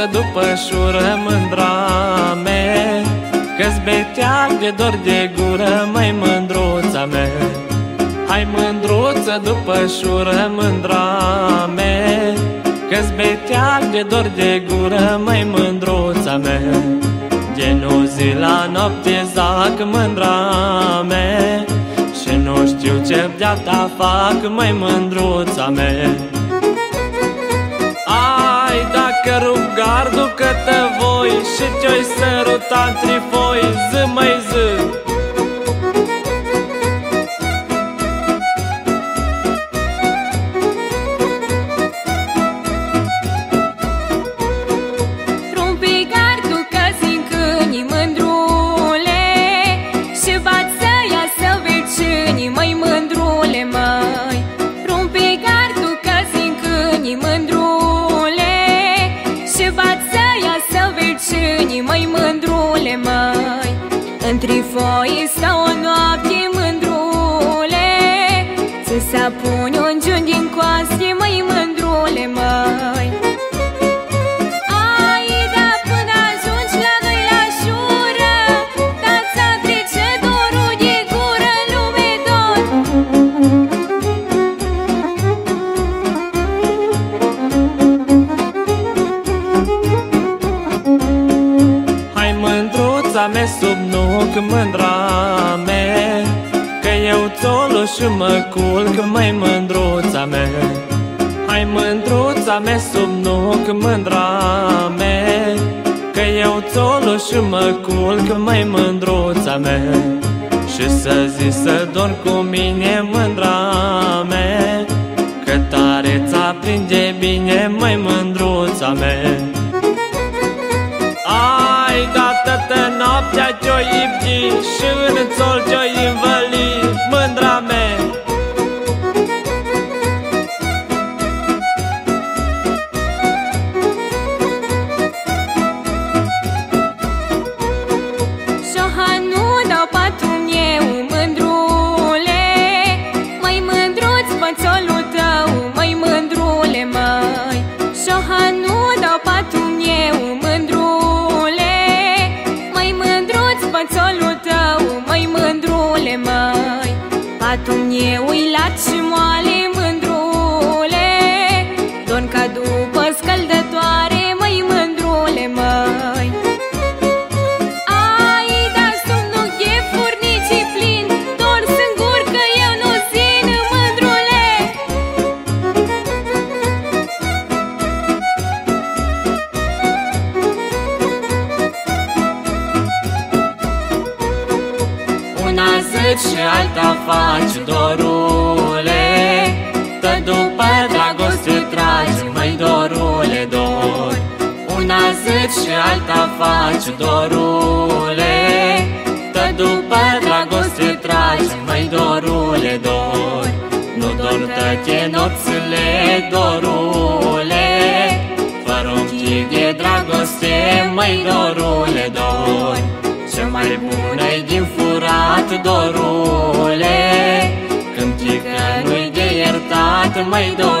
mândruță după șură mândra mea Că-ți beteac de dor de gură, măi mândruța mea. Hai mândruță după șură mândra mea Că-ți beteac de dor de gură, măi mândruța mea. De nu zi la noapte zac mândra mea Și nu știu ce de ta fac, măi mândruța mea gardul că te voi Și te-oi săruta trifoi, zi mai Entre vós estão Mândruța mea sub nuc, mândra mea Că eu țoluș și mă culc, măi mândruța mea. Hai mândruța mea sub nuc, mândra mea Că eu țoluș și mă culc, măi mândruța mea. Și să zi să dorm cu mine, mândra mea Că tare ți prinde bine, măi mândruța mea e lat și moale mândrule Dorn ca Una zici și alta faci, dorule. Tă după dragoste tragi, măi dorule, dor. Una zici și alta faci, dorule. Tă după dragoste tragi, măi dorule, dor. Nu dor tăte nopțile, dorule. Fără un chip de dragoste, măi dorule, dor. Ce mai bună din furat, dorule Când că